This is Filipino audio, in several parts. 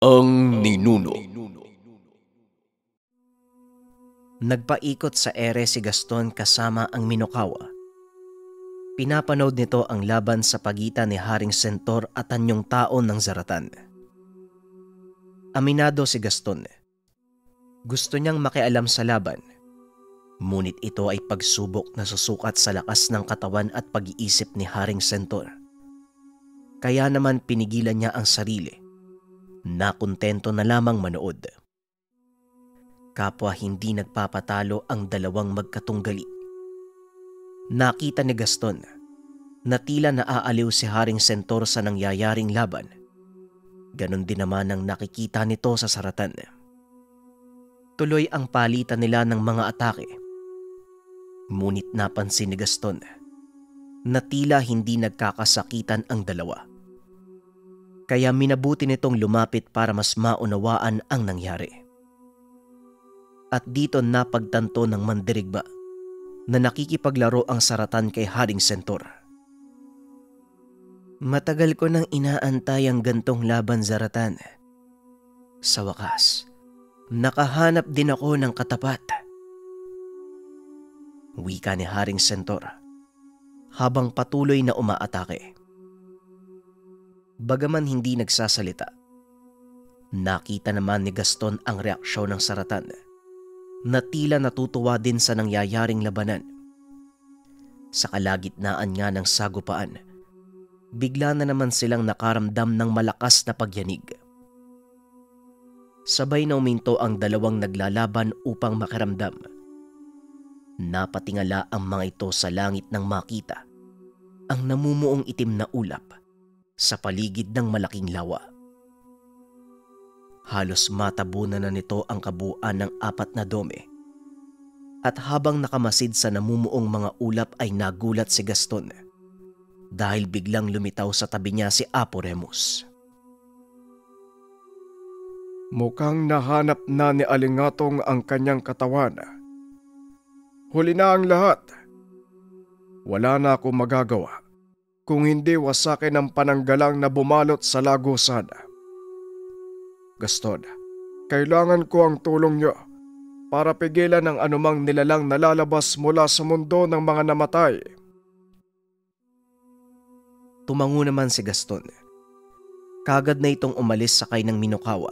Ang Ninuno Nagpaikot sa ere si Gaston kasama ang Minokawa. Pinapanood nito ang laban sa pagitan ni Haring Sentor at anyong tao ng Zaratan. Aminado si Gaston. Gusto niyang makialam sa laban. Ngunit ito ay pagsubok na susukat sa lakas ng katawan at pag-iisip ni Haring Sentor. Kaya naman pinigilan niya ang sarili. Nakontento na lamang manood. Kapwa hindi nagpapatalo ang dalawang magkatunggali. Nakita ni Gaston na tila naaaliw si Haring Sentor sa nangyayaring laban. Ganon din naman ang nakikita nito sa saratan. Tuloy ang palitan nila ng mga atake. Ngunit napansin ni Gaston na tila hindi nagkakasakitan ang dalawa. Kaya minabuti nitong lumapit para mas maunawaan ang nangyari at dito napagtanto ng mandirigba na nakikipaglaro ang saratan kay Haring Sentor. Matagal ko nang inaantay ang gantong laban zaratan. Sa wakas, nakahanap din ako ng katapat. Wika ni Haring Sentor habang patuloy na umaatake. Bagaman hindi nagsasalita, nakita naman ni Gaston ang reaksyon ng saratan na tila natutuwa din sa nangyayaring labanan. Sa kalagitnaan nga ng sagupaan, bigla na naman silang nakaramdam ng malakas na pagyanig. Sabay na uminto ang dalawang naglalaban upang makaramdam. Napatingala ang mga ito sa langit nang makita ang namumuong itim na ulap sa paligid ng malaking lawa. Halos matabunan na nito ang kabuuan ng apat na dome. At habang nakamasid sa namumuong mga ulap ay nagulat si Gaston dahil biglang lumitaw sa tabi niya si Apo Remus. Mukhang nahanap na ni Alingatong ang kanyang katawan. Huli na ang lahat. Wala na ako magagawa kung hindi wasakin ang pananggalang na bumalot sa lagusan. Gaston, kailangan ko ang tulong niyo para pigilan ang anumang nilalang nalalabas mula sa mundo ng mga namatay. Tumango naman si Gaston. Kagad na itong umalis sakay ng Minokawa.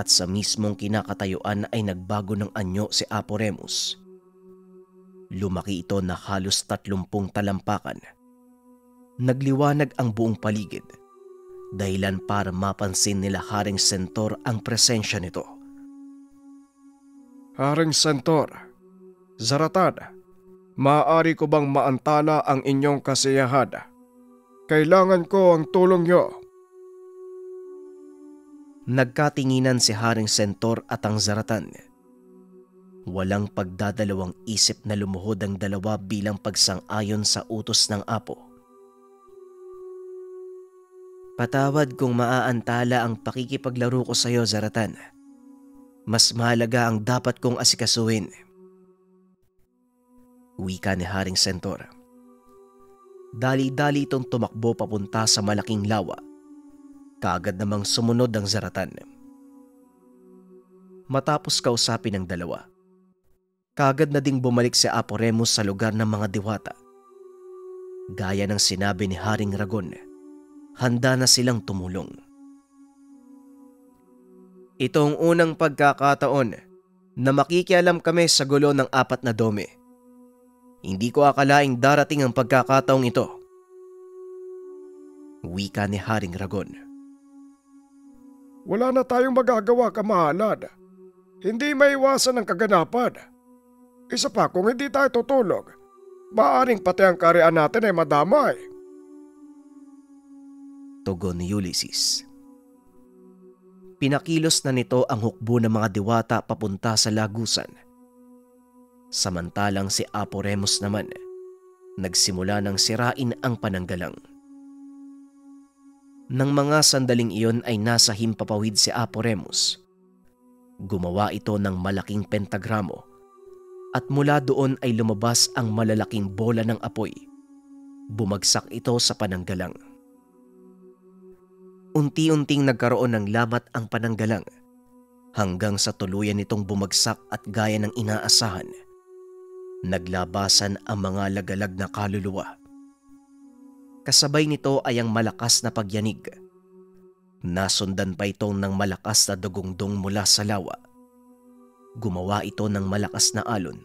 At sa mismong kinakatayuan ay nagbago ng anyo si Apo Remus. Lumaki ito na halos tatlumpung talampakan. Nagliwanag ang buong paligid dahilan para mapansin nila Haring Sentor ang presensya nito. Haring Sentor, Zaratan, maaari ko bang maantala ang inyong kasiyahan? Kailangan ko ang tulong niyo. Nagkatinginan si Haring Sentor at ang Zaratan. Walang pagdadalawang isip na lumuhod ang dalawa bilang pagsang-ayon sa utos ng apo. Patawad kung maaantala ang pakikipaglaro ko sa iyo, Zaratan. Mas mahalaga ang dapat kong asikasuhin. Wika ni Haring Sentor. Dali-dali itong tumakbo papunta sa malaking lawa. Kaagad namang sumunod ang Zaratan. Matapos kausapin ng dalawa, kagad na ding bumalik si Apo sa lugar ng mga diwata. Gaya ng sinabi ni Haring Ragon handa na silang tumulong. Itong unang pagkakataon na makikialam kami sa gulo ng apat na dome. Hindi ko akalaing darating ang pagkakataong ito. Wika ni Haring Ragon. Wala na tayong magagawa kamahalan. Hindi maiwasan ang kaganapan. Isa pa kung hindi tayo tutulog, maaring pati ang karyaan natin ay madamay tugon ni Ulysses. Pinakilos na nito ang hukbo ng mga diwata papunta sa lagusan. Samantalang si Apo Remus naman, nagsimula ng sirain ang pananggalang. Nang mga sandaling iyon ay nasa himpapawid si Apo Remus. Gumawa ito ng malaking pentagramo at mula doon ay lumabas ang malalaking bola ng apoy. Bumagsak ito sa pananggalang. Unti-unting nagkaroon ng lamat ang pananggalang hanggang sa tuluyan nitong bumagsak at gaya ng inaasahan. Naglabasan ang mga lagalag na kaluluwa. Kasabay nito ay ang malakas na pagyanig. Nasundan pa ito ng malakas na dugongdong mula sa lawa. Gumawa ito ng malakas na alon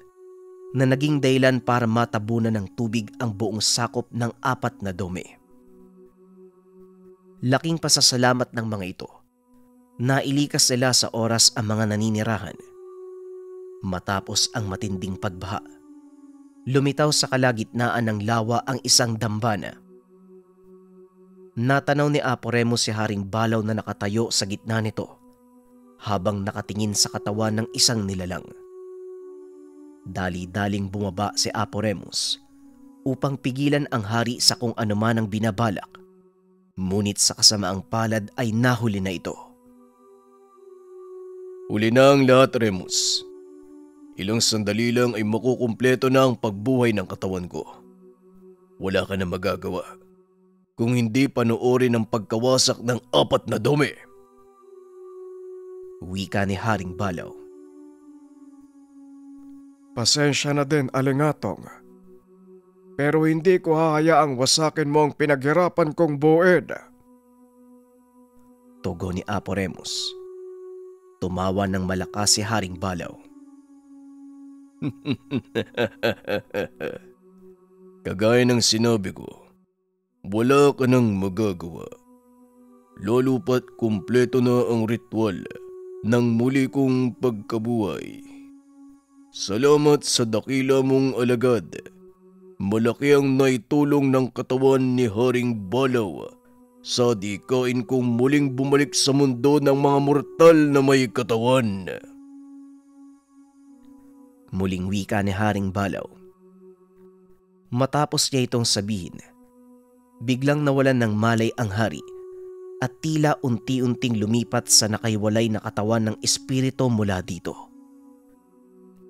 na naging dahilan para matabunan ng tubig ang buong sakop ng apat na dome. Laking pasasalamat ng mga ito. Nailikas nila sa oras ang mga naninirahan. Matapos ang matinding pagbaha, lumitaw sa kalagitnaan ng lawa ang isang dambana. Natanaw ni Aporemo si Haring Balaw na nakatayo sa gitna nito habang nakatingin sa katawan ng isang nilalang. Dali-daling bumaba si Aporemus upang pigilan ang hari sa kung anuman ang binabalak Ngunit sa kasamaang palad ay nahuli na ito. Huli na ang lahat, Remus. Ilang sandali lang ay makukumpleto na ang pagbuhay ng katawan ko. Wala ka na magagawa kung hindi panoorin ang pagkawasak ng apat na dome. Wika ni Haring Balaw. Pasensya na din, Alingatong. Pero hindi ko hahayaang wasakin mo ang pinaghirapan kong bued. Tugo ni Apo Remus. Tumawa ng malakas si Haring Balaw. Kagaya ng sinabi ko, wala ka nang magagawa. Lalo pat kumpleto na ang ritual ng muli kong pagkabuhay. Salamat sa dakila mong alagad Malaki ang naitulong ng katawan ni Haring Balaw sa dikain kong muling bumalik sa mundo ng mga mortal na may katawan. Muling wika ni Haring Balaw. Matapos niya itong sabihin, biglang nawalan ng malay ang hari at tila unti-unting lumipat sa nakaiwalay na katawan ng espiritu mula dito.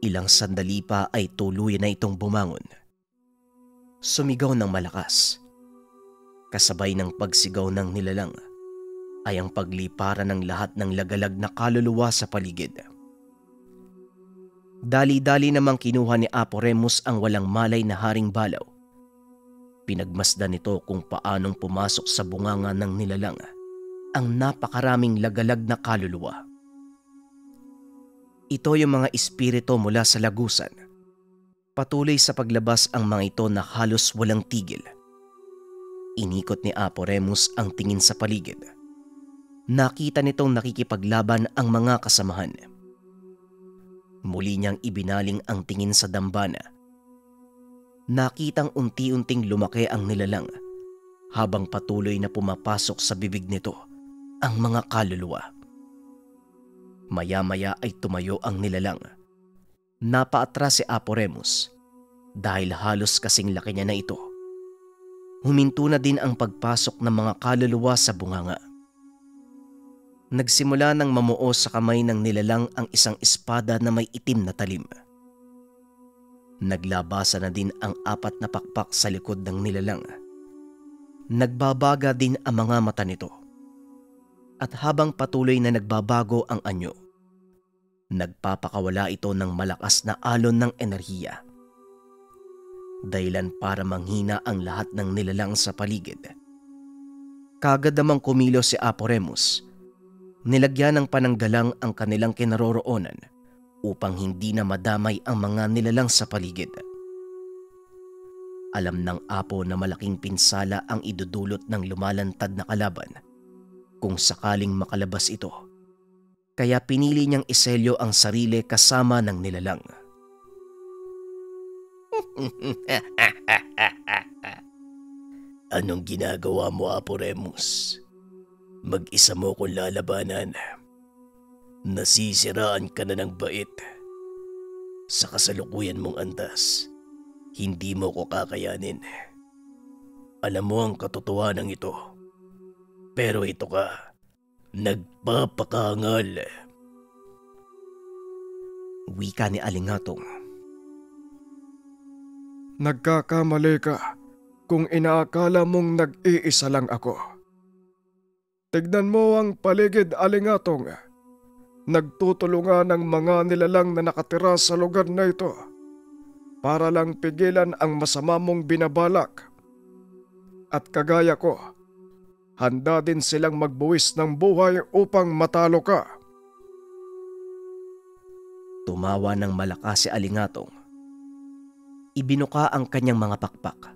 Ilang sandali pa ay tuluyan na itong bumangon sumigaw ng malakas. Kasabay ng pagsigaw ng nilalang ay ang pagliparan ng lahat ng lagalag na kaluluwa sa paligid. Dali-dali namang kinuha ni Apo ang walang malay na haring balaw. Pinagmasdan nito kung paanong pumasok sa bunganga ng nilalang ang napakaraming lagalag na kaluluwa. Ito yung mga espiritu mula sa lagusan Patuloy sa paglabas ang mga ito na halos walang tigil. Inikot ni Apo Remus ang tingin sa paligid. Nakita nitong nakikipaglaban ang mga kasamahan. Muli niyang ibinaling ang tingin sa dambana. Nakitang unti-unting lumaki ang nilalang habang patuloy na pumapasok sa bibig nito ang mga kaluluwa. Maya-maya ay tumayo ang nilalang Napaatras si Apo Remus dahil halos kasing laki niya na ito. Huminto na din ang pagpasok ng mga kaluluwa sa bunganga. Nagsimula ng mamuo sa kamay ng nilalang ang isang espada na may itim na talim. Naglabasa na din ang apat na pakpak sa likod ng nilalang. Nagbabaga din ang mga mata nito. At habang patuloy na nagbabago ang anyo, Nagpapakawala ito ng malakas na alon ng enerhiya. Dahilan para manghina ang lahat ng nilalang sa paligid. Kagad namang kumilo si Aporemus. Nilagyan ng pananggalang ang kanilang kinaroroonan upang hindi na madamay ang mga nilalang sa paligid. Alam ng Apo na malaking pinsala ang idudulot ng lumalantad na kalaban kung sakaling makalabas ito kaya pinili niyang iselyo ang sarili kasama ng nilalang. Anong ginagawa mo, Apo Remus? Mag-isa mo kong lalabanan. Nasisiraan ka na ng bait. Sa kasalukuyan mong andas, hindi mo ko kakayanin. Alam mo ang katotohanan ito. Pero ito ka Nagpapakangal. Wika ni Alingatong. Nagkakamali ka kung inaakala mong nag-iisa lang ako. Tignan mo ang paligid alingatong. Nagtutulungan ang mga nilalang na nakatira sa lugar na ito para lang pigilan ang masama mong binabalak. At kagaya ko, handa din silang magbuwis ng buhay upang matalo ka. Tumawa ng malakas si Alingatong. Ibinuka ang kanyang mga pakpak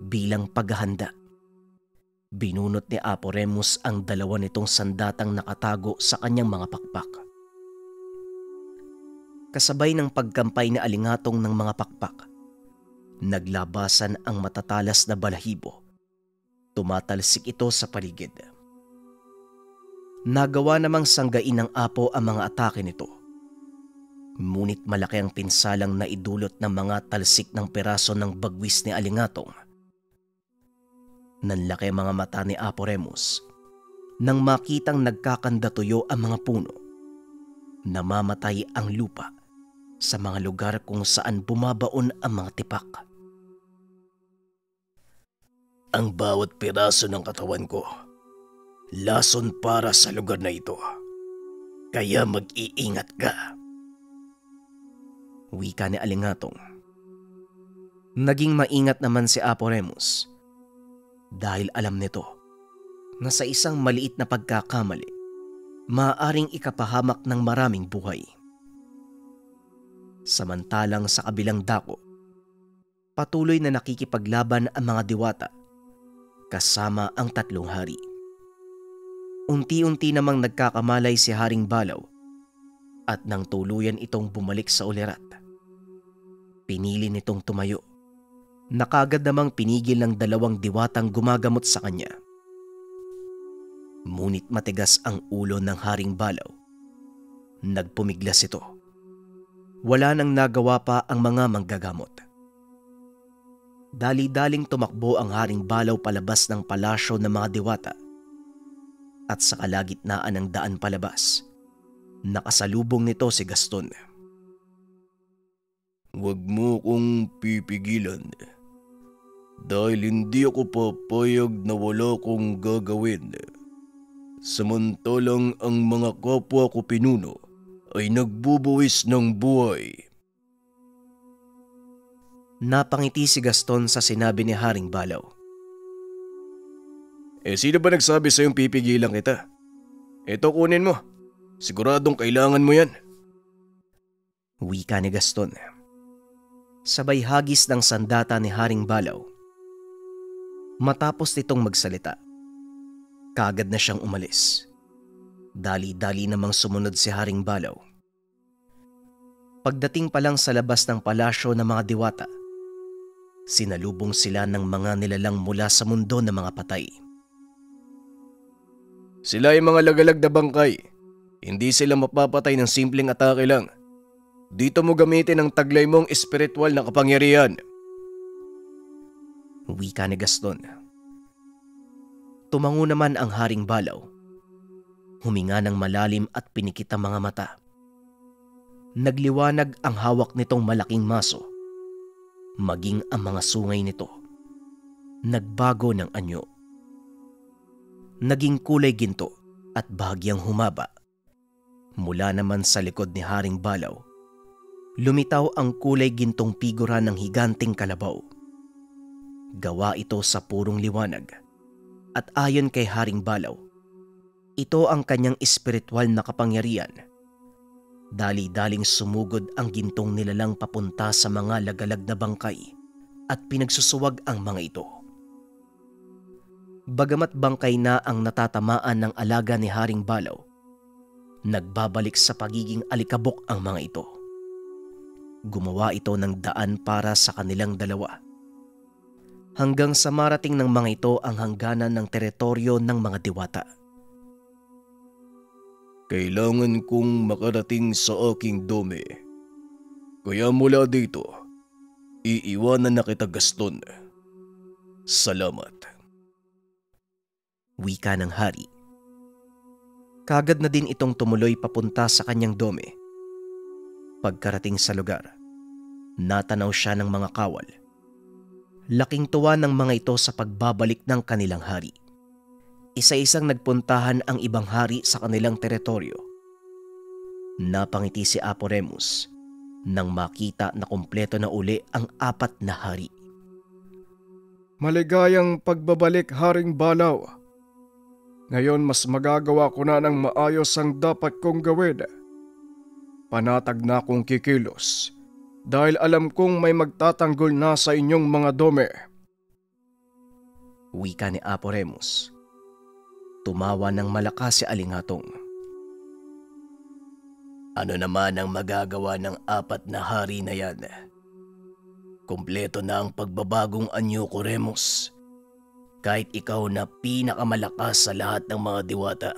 bilang paghahanda. Binunot ni Apo ang dalawa nitong sandatang nakatago sa kanyang mga pakpak. Kasabay ng pagkampay ni Alingatong ng mga pakpak, naglabasan ang matatalas na balahibo. Tumatalsik ito sa paligid. Nagawa namang sanggain ng Apo ang mga atake nito. Ngunit malaki ang pinsalang na idulot ng mga talsik ng peraso ng bagwis ni Alingatong Nanlaki mga mata ni Apo Remus nang makitang nagkakandatuyo ang mga puno. Namamatay ang lupa sa mga lugar kung saan bumabaon ang mga tipak. Ang bawat piraso ng katawan ko, lason para sa lugar na ito. Kaya mag-iingat ka. Wika ni Alingatong. Naging maingat naman si Apo Remus dahil alam nito na sa isang maliit na pagkakamali, maaaring ikapahamak ng maraming buhay. Samantalang sa kabilang dako, patuloy na nakikipaglaban ang mga diwata kasama ang tatlong hari. Unti-unti namang nagkakamalay si Haring Balaw at nang tuluyan itong bumalik sa ulirat. Pinili nitong tumayo Nakagad namang pinigil ng dalawang diwatang gumagamot sa kanya. Ngunit matigas ang ulo ng haring balaw. Nagpumiglas ito. Wala nang nagawa pa ang mga manggagamot. Dali-daling tumakbo ang haring balaw palabas ng palasyo ng mga diwata. At sa kalagitnaan ng daan palabas, nakasalubong nito si Gaston. Huwag mo kong pipigilan dahil hindi ako papayag na wala kong gagawin. Samantalang ang mga kapwa ko pinuno ay nagbubuwis ng buhay. Napangiti si Gaston sa sinabi ni Haring Balaw. Eh sino ba nagsabi sa'yong pipigilan kita? Ito kunin mo. Siguradong kailangan mo yan. Wika ni Gaston. Sabay hagis ng sandata ni Haring Balaw Matapos nitong magsalita, kagad na siyang umalis. Dali-dali namang sumunod si Haring Balaw. Pagdating pa lang sa labas ng palasyo ng mga diwata, sinalubong sila ng mga nilalang mula sa mundo ng mga patay. Sila ay mga lagalag na bangkay. Hindi sila mapapatay ng simpleng atake lang. Dito mo gamitin ang taglay mong espiritual na kapangyarihan. Wika ni Gaston. Tumango naman ang haring balaw. Huminga ng malalim at pinikit ang mga mata. Nagliwanag ang hawak nitong malaking maso. Maging ang mga sungay nito. Nagbago ng anyo. Naging kulay ginto at bahagyang humaba. Mula naman sa likod ni Haring Balaw, lumitaw ang kulay gintong figura ng higanting kalabaw Gawa ito sa purong liwanag. At ayon kay Haring Balaw, ito ang kanyang espiritual na kapangyarihan. Dali-daling sumugod ang gintong nilalang papunta sa mga lagalag na bangkay at pinagsusuwag ang mga ito. Bagamat bangkay na ang natatamaan ng alaga ni Haring Balaw, nagbabalik sa pagiging alikabok ang mga ito. Gumawa ito ng daan para sa kanilang dalawa hanggang sa marating ng mga ito ang hangganan ng teritoryo ng mga diwata. Kailangan kong makarating sa aking dome. Kaya mula dito, iiwanan na kita Gaston. Salamat. Wika ng hari. Kagad na din itong tumuloy papunta sa kanyang dome. Pagkarating sa lugar, natanaw siya ng mga kawal Laking tuwa ng mga ito sa pagbabalik ng kanilang hari. Isa-isang nagpuntahan ang ibang hari sa kanilang teritoryo. Napangiti si Apo Remus nang makita na kumpleto na uli ang apat na hari. Maligayang pagbabalik Haring Balaw. Ngayon mas magagawa ko na ng maayos ang dapat kong gawin. Panatag na akong kikilos dahil alam kong may magtatanggol na sa inyong mga dome. Wika ni Apo Remus Tumawa ng malakas si Alingatong. Ano naman ang magagawa ng apat na hari na yan? Kompleto na ang pagbabagong anyo ko, Remus. Kahit ikaw na pinakamalakas sa lahat ng mga diwata,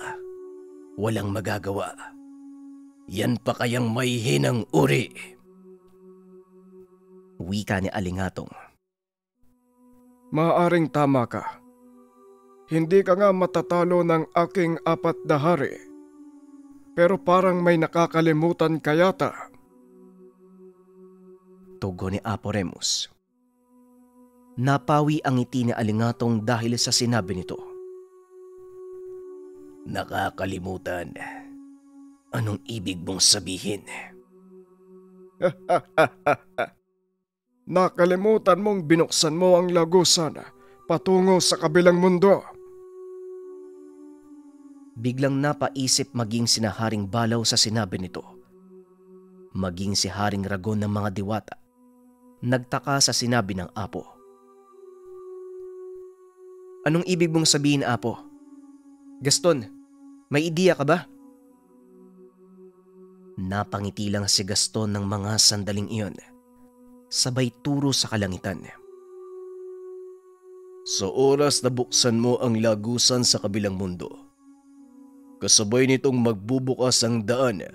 walang magagawa. Yan pa kayang may hinang uri. Wika ni Alingatong. Maaring tama ka. Hindi ka nga matatalo ng aking apat na hari. Pero parang may nakakalimutan ka yata. Tugo ni Apo Remus. Napawi ang ngiti ni Alingatong dahil sa sinabi nito. Nakakalimutan. Anong ibig mong sabihin? Nakalimutan mong binuksan mo ang lagusan patungo sa kabilang mundo. Biglang napaisip maging sinaharing balaw sa sinabi nito. Maging si Haring Ragon ng mga diwata. Nagtaka sa sinabi ng apo. Anong ibig mong sabihin, apo? Gaston, may ideya ka ba? Napangiti lang si Gaston ng mga sandaling iyon. Sabay turo sa kalangitan. Sa oras na buksan mo ang lagusan sa kabilang mundo, kasabay nitong magbubukas ang daan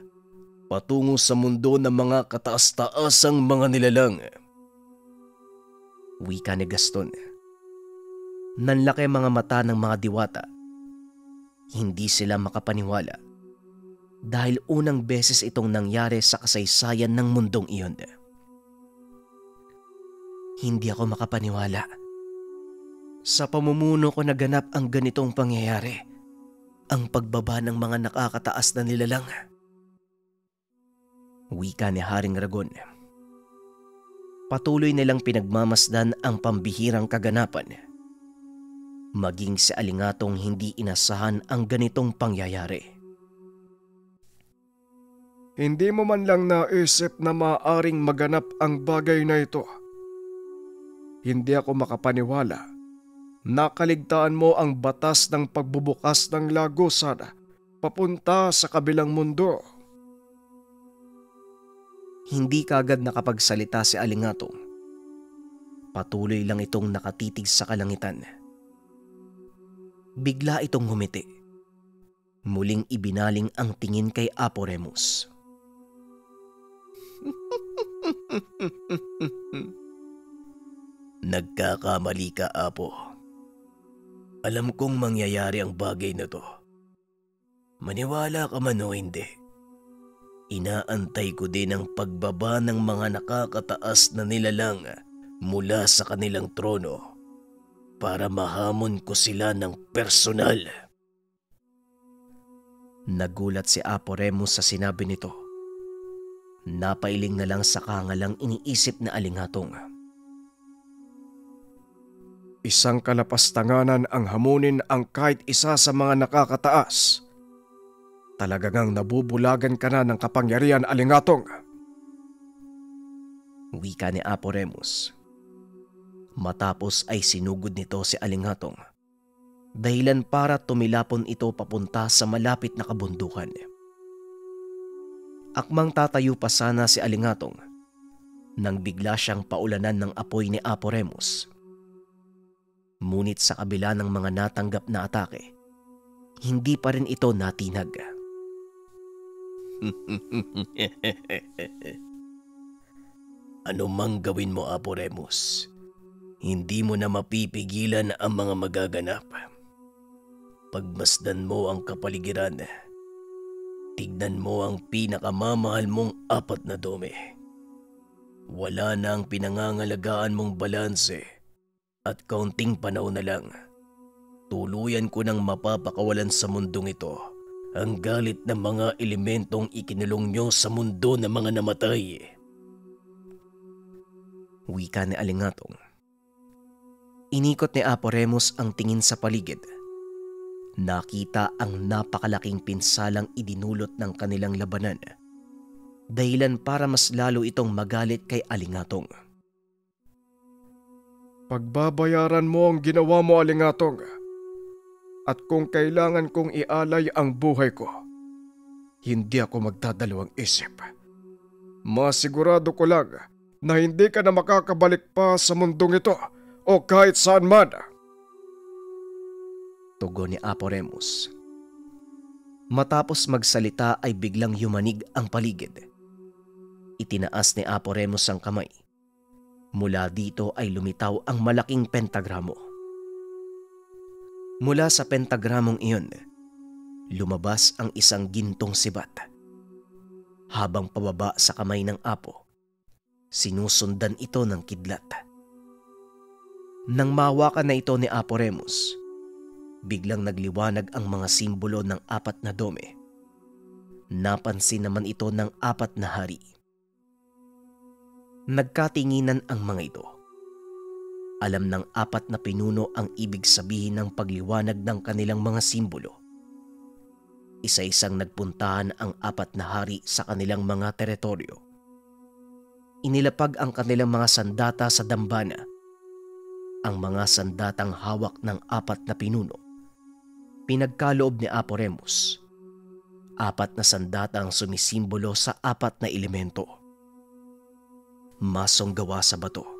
patungo sa mundo ng mga kataas-taasang mga nilalang. Wika ni Gaston. Nanlaki mga mata ng mga diwata. Hindi sila makapaniwala dahil unang beses itong nangyari sa kasaysayan ng mundong iyon. Hindi ako makapaniwala. Sa pamumuno ko naganap ang ganitong pangyayari. Ang pagbaba ng mga nakakataas na nilalang. Wika ni Haring Ragon. Patuloy nilang pinagmamasdan ang pambihirang kaganapan. Maging si Alingatong hindi inasahan ang ganitong pangyayari. Hindi mo man lang naisip na maaring maganap ang bagay na ito. Hindi ako makapaniwala. Nakaligtaan mo ang batas ng pagbubukas ng lagusan papunta sa kabilang mundo. Hindi kagad nakapagsalita si Alingatong. Patuloy lang itong nakatitig sa kalangitan. Bigla itong humiti. Muling ibinaling ang tingin kay Apo Remus. Nagkakamali ka, Apo. Alam kong mangyayari ang bagay na to. Maniwala ka man o hindi. Inaantay ko din ang pagbaba ng mga nakakataas na nilalang mula sa kanilang trono para mahamon ko sila ng personal. Nagulat si Apo Remus sa sinabi nito. Napailing na lang sa kangalang iniisip na alingatong. Isang kalapastanganan ang hamunin ang kahit isa sa mga nakakataas. Talagang nabubulagan ka na ng kapangyarihan alingatong. Wika ni Apo Remus. Matapos ay sinugod nito si Alingatong. Dahilan para tumilapon ito papunta sa malapit na kabundukan. Akmang tatayo pa sana si Alingatong nang bigla siyang paulanan ng apoy ni Apo Remus. Ngunit sa kabila ng mga natanggap na atake, hindi pa rin ito natinag. ano mang gawin mo, Apo Remus, hindi mo na mapipigilan ang mga magaganap. Pagmasdan mo ang kapaligiran, tignan mo ang pinakamamahal mong apat na dome. Wala na ang pinangangalagaan mong balanse at kaunting panahon na lang. Tuluyan ko nang mapapakawalan sa mundong ito ang galit ng mga elementong ikinulong nyo sa mundo ng mga namatay. Wika ni Alingatong. Inikot ni Apo Remus ang tingin sa paligid. Nakita ang napakalaking pinsalang idinulot ng kanilang labanan. Dahilan para mas lalo itong magalit kay Alingatong. Pagbabayaran mo ang ginawa mo, Alingatong. At kung kailangan kong ialay ang buhay ko, hindi ako magdadalawang isip. Masigurado ko lang na hindi ka na makakabalik pa sa mundong ito o kahit saan man. Tugon ni Apo. Matapos magsalita ay biglang yumanig ang paligid. Itinaas ni Apo ang kamay. Mula dito ay lumitaw ang malaking pentagramo. Mula sa pentagramong iyon, lumabas ang isang gintong sibat. Habang pababa sa kamay ng apo, sinusundan ito ng kidlat. Nang mawakan na ito ni Apo Remus, biglang nagliwanag ang mga simbolo ng apat na dome. Napansin naman ito ng apat na hari. Nagkatinginan ang mga ito alam ng apat na pinuno ang ibig sabihin ng pagliwanag ng kanilang mga simbolo. Isa-isang nagpuntahan ang apat na hari sa kanilang mga teritoryo. Inilapag ang kanilang mga sandata sa dambana. Ang mga sandatang hawak ng apat na pinuno. Pinagkaloob ni Apo Remus. Apat na sandata ang sumisimbolo sa apat na elemento. Masong gawa sa bato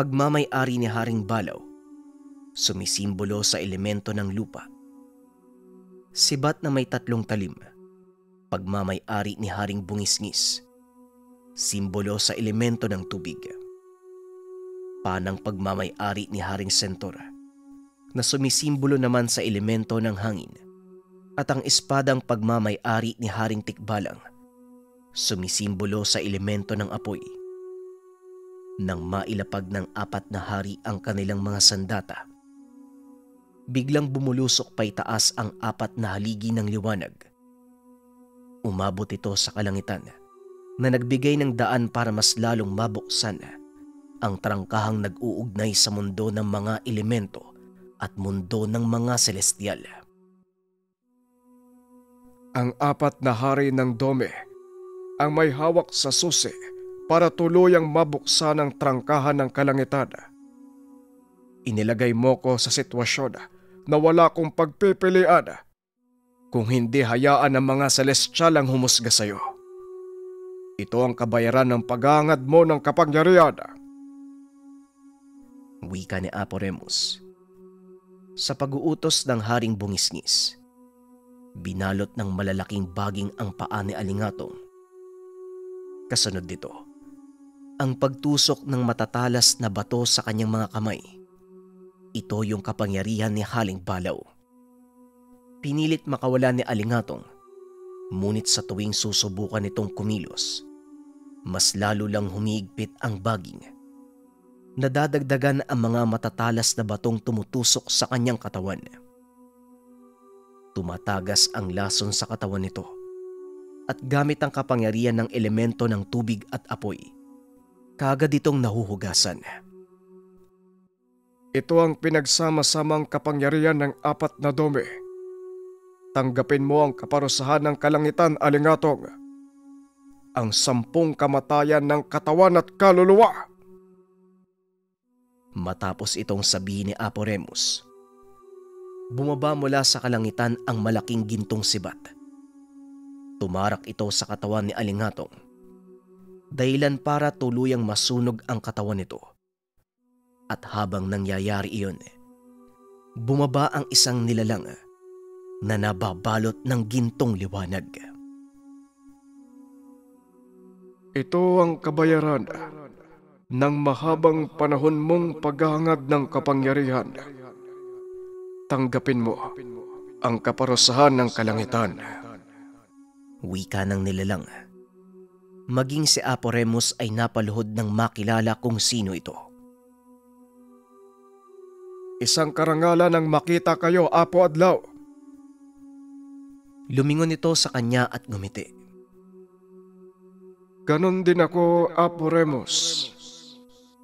pagmamayari ni Haring Balaw, sumisimbolo sa elemento ng lupa. Sibat na may tatlong talim, pagmamayari ni Haring Bungisngis, simbolo sa elemento ng tubig. Panang pagmamayari ni Haring Sentor, na sumisimbolo naman sa elemento ng hangin, at ang espadang pagmamayari ni Haring Tikbalang, sumisimbolo sa elemento ng apoy nang mailapag ng apat na hari ang kanilang mga sandata. Biglang bumulusok pa itaas ang apat na haligi ng liwanag. Umabot ito sa kalangitan na nagbigay ng daan para mas lalong mabuksan ang trangkahang nag-uugnay sa mundo ng mga elemento at mundo ng mga celestial. Ang apat na hari ng dome ang may hawak sa susi para tuluyang mabuksan ang trangkahan ng kalangitan. Inilagay mo ko sa sitwasyon na wala kong pagpipilian kung hindi hayaan ng mga celestial ang humusga sa iyo. Ito ang kabayaran ng pagangad mo ng kapangyarihan. Wika ni Apo. Sa pag-uutos ng Haring Bungisngis, binalot ng malalaking baging ang paa ni Alingatong. Kasunod dito, ang pagtusok ng matatalas na bato sa kanyang mga kamay. Ito yung kapangyarihan ni Haling Balaw. Pinilit makawala ni Alingatong, ngunit sa tuwing susubukan nitong kumilos, mas lalo lang humiigpit ang baging. Nadadagdagan ang mga matatalas na batong tumutusok sa kanyang katawan. Tumatagas ang lason sa katawan nito at gamit ang kapangyarihan ng elemento ng tubig at apoy, kagad itong nahuhugasan. Ito ang pinagsama-samang kapangyarihan ng apat na dome. Tanggapin mo ang kaparusahan ng kalangitan, Alingatong. Ang sampung kamatayan ng katawan at kaluluwa. Matapos itong sabihin ni Apo Remus, bumaba mula sa kalangitan ang malaking gintong sibat. Tumarak ito sa katawan ni Alingatong dahilan para tuluyang masunog ang katawan nito. At habang nangyayari iyon, bumaba ang isang nilalang na nababalot ng gintong liwanag. Ito ang kabayaran ng mahabang panahon mong paghahangad ng kapangyarihan. Tanggapin mo ang kaparusahan ng kalangitan. Wika ng nilalang maging si Apo Remus ay napaluhod ng makilala kung sino ito. Isang karangalan ang makita kayo, Apo Adlaw. Lumingon ito sa kanya at ngumiti. Ganon din ako, Apo Remus.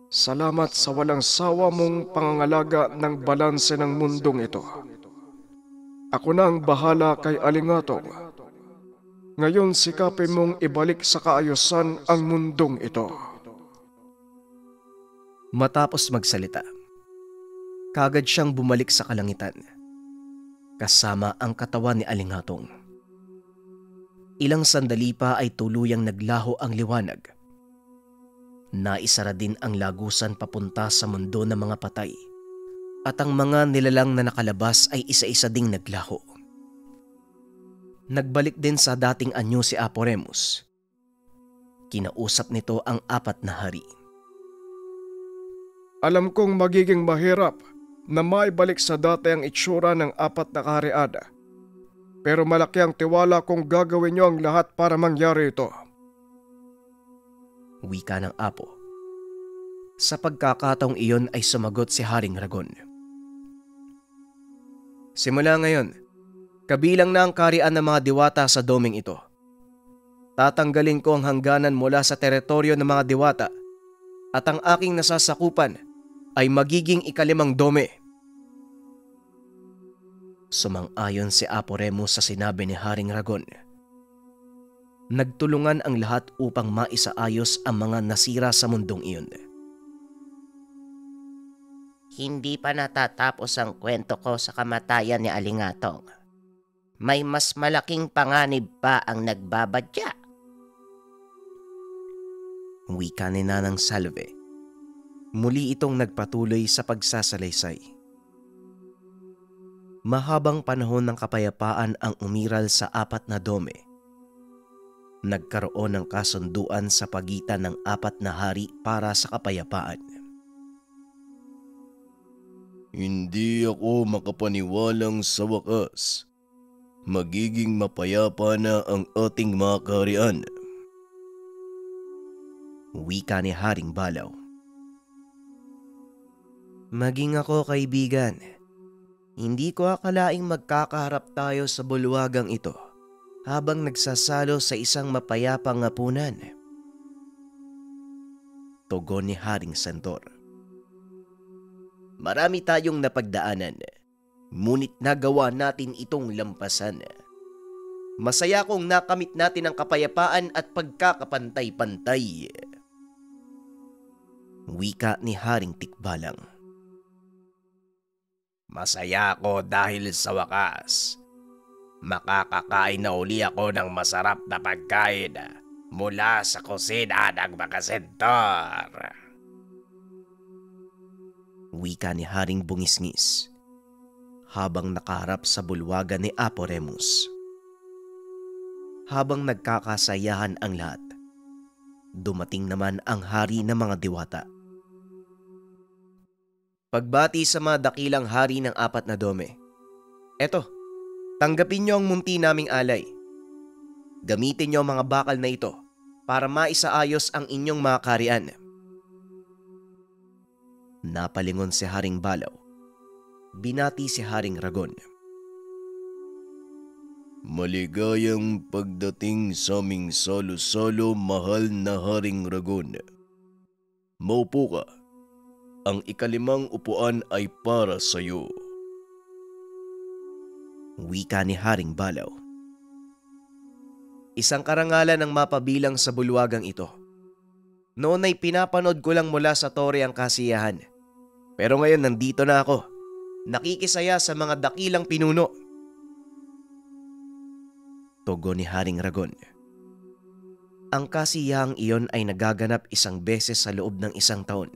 Salamat sa walang sawa mong pangangalaga ng balanse ng mundong ito. Ako na ang bahala kay Alingatong. Ngayon sikapin mong ibalik sa kaayusan ang mundong ito. Matapos magsalita, kagad siyang bumalik sa kalangitan. Kasama ang katawan ni Alingatong. Ilang sandali pa ay tuluyang naglaho ang liwanag. Naisara din ang lagusan papunta sa mundo ng mga patay at ang mga nilalang na nakalabas ay isa-isa ding naglaho. Nagbalik din sa dating anyo si Apo Remus. Kinausap nito ang apat na hari. Alam kong magiging mahirap na maibalik sa dati ang itsura ng apat na kahariada. Pero malaki ang tiwala kong gagawin niyo ang lahat para mangyari ito. Wika ng Apo. Sa pagkakataong iyon ay sumagot si Haring Ragon. Simula ngayon, kabilang na ang karian ng mga diwata sa doming ito. Tatanggalin ko ang hangganan mula sa teritoryo ng mga diwata at ang aking nasasakupan ay magiging ikalimang dome. Sumang-ayon si Apo Remus sa sinabi ni Haring Ragon. Nagtulungan ang lahat upang maisaayos ang mga nasira sa mundong iyon. Hindi pa natatapos ang kwento ko sa kamatayan ni Alingatong. May mas malaking panganib pa ang nagbabadya. Wika ni Nanang Salve. Muli itong nagpatuloy sa pagsasalaysay. Mahabang panahon ng kapayapaan ang umiral sa apat na dome. Nagkaroon ng kasunduan sa pagitan ng apat na hari para sa kapayapaan. Hindi ako makapaniwalang sa wakas. Magiging mapayapa na ang ating mga kaharian. Wika ni Haring Balaw. Maging ako kaibigan. Hindi ko akalaing magkakaharap tayo sa bulwagang ito habang nagsasalo sa isang mapayapang ngapunan. Tugon ni Haring Santor. Marami tayong napagdaanan, ngunit nagawa natin itong lampasan. Masaya kong nakamit natin ang kapayapaan at pagkakapantay-pantay. Wika ni Haring Tikbalang. Masaya ako dahil sa wakas. Makakakain na uli ako ng masarap na pagkain mula sa kusina ng mga sentor. Wika ni Haring Bungisngis habang nakaharap sa bulwagan ni Apo. Habang nagkakasayahan ang lahat, dumating naman ang hari ng mga diwata. Pagbati sa mga dakilang hari ng apat na dome. Eto, tanggapin niyo ang munti naming alay. Gamitin niyo ang mga bakal na ito para maisaayos ang inyong mga karian. Napalingon si Haring Balaw. Binati si Haring Ragon. Maligayang pagdating sa aming salo-salo mahal na Haring Ragon. Maupo ka. Ang ikalimang upuan ay para sa iyo. Wika ni Haring Balaw. Isang karangalan ang mapabilang sa bulwagang ito. Noon ay pinapanood ko lang mula sa tore ang kasiyahan. Pero ngayon nandito na ako. Nakikisaya sa mga dakilang pinuno. Tugon ni Haring Ragon. Ang kasiyahang iyon ay nagaganap isang beses sa loob ng isang taon.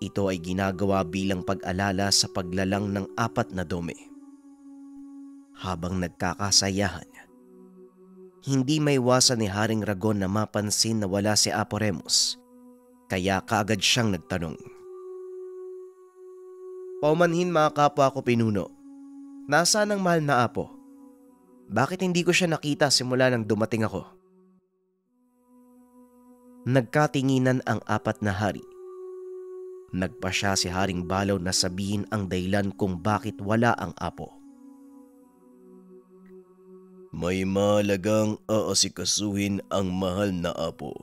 Ito ay ginagawa bilang pag-alala sa paglalang ng apat na dome. Habang nagkakasayahan, hindi may iwasan ni Haring Ragon na mapansin na wala si Apo kaya kaagad siyang nagtanong. Paumanhin mga kapwa ko pinuno, nasaan ang mahal na Apo? Bakit hindi ko siya nakita simula nang dumating ako? Nagkatinginan ang apat na hari. Nagpa siya si Haring Balaw na sabihin ang dahilan kung bakit wala ang apo. May malagang aasikasuhin ang mahal na apo.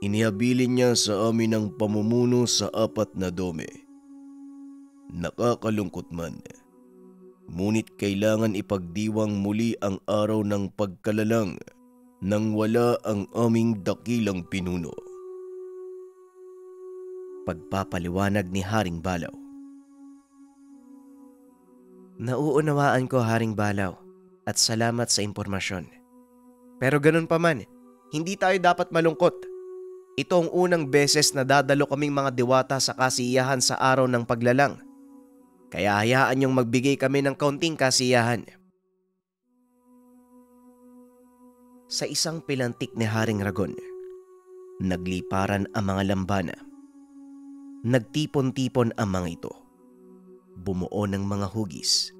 Inihabilin niya sa amin ang pamumuno sa apat na dome. Nakakalungkot man. Ngunit kailangan ipagdiwang muli ang araw ng pagkalalang nang wala ang aming dakilang pinuno. Pagpapaliwanag ni Haring Balaw. Nauunawaan ko Haring Balaw at salamat sa impormasyon. Pero ganun pa man, hindi tayo dapat malungkot. Ito ang unang beses na dadalo kaming mga diwata sa kasiyahan sa araw ng paglalang. Kaya hayaan niyong magbigay kami ng kaunting kasiyahan. Sa isang pilantik ni Haring Ragon, nagliparan ang mga lambana. Nagtipon-tipon ang mga ito. Bumuo ng mga hugis.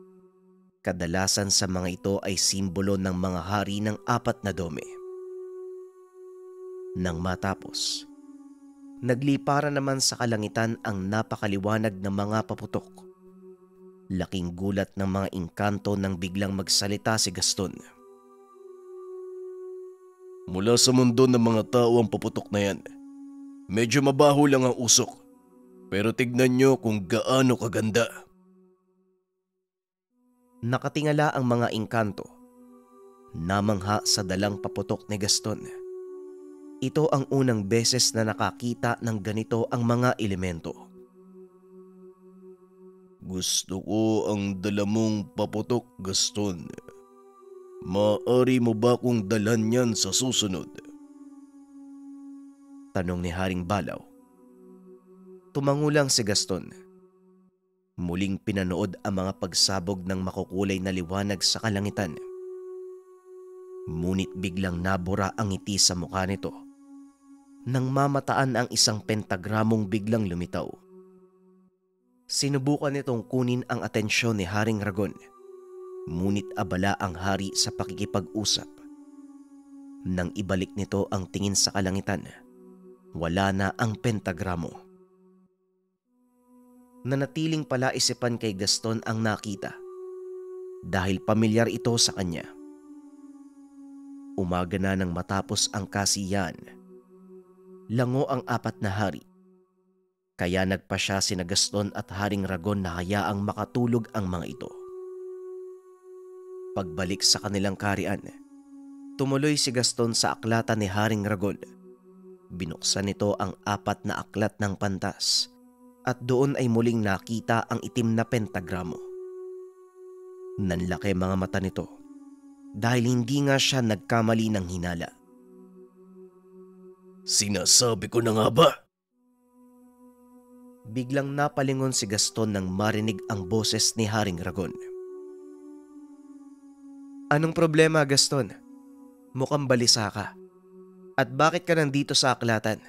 Kadalasan sa mga ito ay simbolo ng mga hari ng apat na dome. Nang matapos, nagliparan naman sa kalangitan ang napakaliwanag ng mga paputok. Laking gulat ng mga engkanto nang biglang magsalita si Gaston. Mula sa mundo ng mga tao ang paputok na yan. Medyo mabaho lang ang usok. Pero tignan nyo kung gaano kaganda. Nakatingala ang mga engkanto. Namangha sa dalang paputok ni Gaston. Ito ang unang beses na nakakita ng ganito ang mga elemento. Gusto ko ang dala mong paputok, Gaston. Maari mo ba kong dalan yan sa susunod? Tanong ni Haring Balaw. Tumangulang si Gaston. Muling pinanood ang mga pagsabog ng makukulay na liwanag sa kalangitan. Ngunit biglang nabura ang ngiti sa mukha nito. Nang mamataan ang isang pentagramong biglang lumitaw. Sinubukan nitong kunin ang atensyon ni Haring Ragon. Ngunit abala ang hari sa pakikipag-usap. Nang ibalik nito ang tingin sa kalangitan, wala na ang pentagramo. Nanatiling pala isipan kay Gaston ang nakita dahil pamilyar ito sa kanya. Umaga na nang matapos ang kasiyan. Lango ang apat na hari. Kaya nagpa siya si Gaston at Haring Ragon na hayaang makatulog ang mga ito. Pagbalik sa kanilang karian, tumuloy si Gaston sa aklatan ni Haring Ragon. Binuksan nito ang apat na aklat ng pantas at doon ay muling nakita ang itim na pentagramo. Nanlaki mga mata nito dahil hindi nga siya nagkamali ng hinala. Sinasabi ko na nga ba? Biglang napalingon si Gaston nang marinig ang boses ni Haring Ragon. Anong problema, Gaston? Mukhang balisa ka. At bakit ka nandito sa aklatan?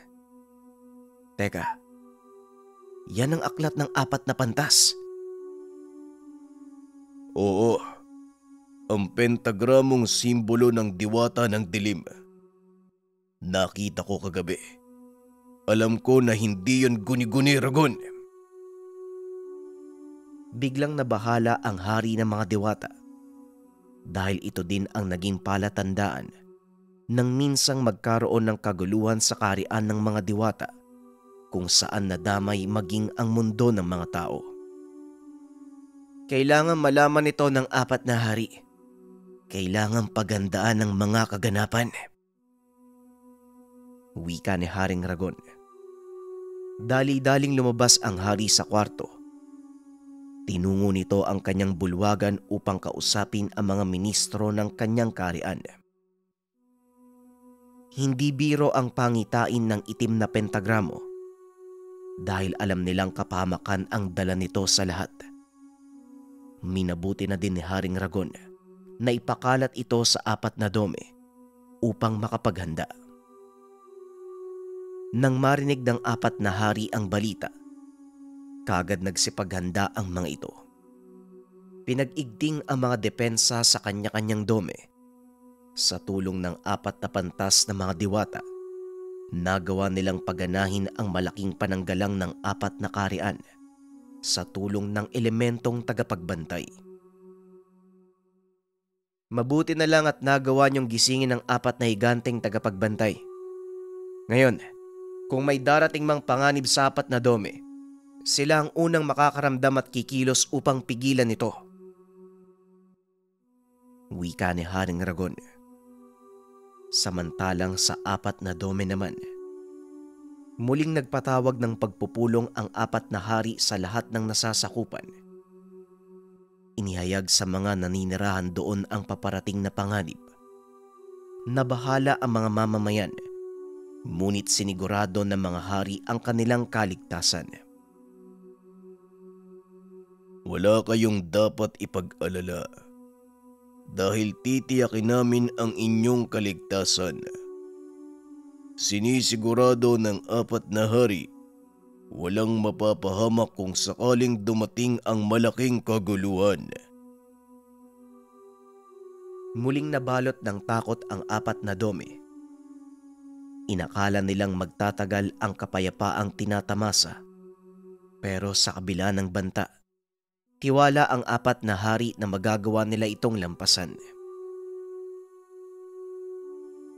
Teka, yan ang aklat ng apat na pantas. Oo, ang pentagramong simbolo ng diwata ng dilim. Nakita ko kagabi. Alam ko na hindi yon guni-guni ragon. Biglang nabahala ang hari ng mga diwata dahil ito din ang naging palatandaan nang minsang magkaroon ng kaguluhan sa karian ng mga diwata kung saan nadamay maging ang mundo ng mga tao. Kailangan malaman ito ng apat na hari. Kailangan pagandaan ng mga kaganapan. Wika ni Haring Ragon. Dali-daling lumabas ang hari sa kwarto. Tinungo nito ang kanyang bulwagan upang kausapin ang mga ministro ng kanyang karian. Hindi biro ang pangitain ng itim na pentagramo dahil alam nilang kapamakan ang dala nito sa lahat. Minabuti na din ni Haring Ragon na ipakalat ito sa apat na dome upang makapaghanda. Nang marinig ng apat na hari ang balita, kagad nagsipaghanda ang mga ito. Pinag-igting ang mga depensa sa kanya-kanyang dome sa tulong ng apat na pantas na mga diwata. nagawa nilang paganahin ang malaking pananggalang ng apat na karian sa tulong ng elementong tagapagbantay. Mabuti na lang at nagawa niyong gisingin ang apat na higanteng tagapagbantay. Ngayon, kung may darating mang panganib sa apat na dome, sila ang unang makakaramdam at kikilos upang pigilan ito. Wika ni Haring Ragon. Samantalang sa apat na dome naman, muling nagpatawag ng pagpupulong ang apat na hari sa lahat ng nasasakupan. Inihayag sa mga naninirahan doon ang paparating na panganib. Nabahala ang mga mamamayan, ngunit sinigurado ng mga hari ang kanilang kaligtasan. Wala kayong dapat ipag-alala dahil titiyakin namin ang inyong kaligtasan. Sinisigurado ng apat na hari, walang mapapahamak kung sakaling dumating ang malaking kaguluhan. Muling nabalot ng takot ang apat na dome. Inakala nilang magtatagal ang kapayapaang tinatamasa. Pero sa kabila ng banta, tiwala ang apat na hari na magagawa nila itong lampasan.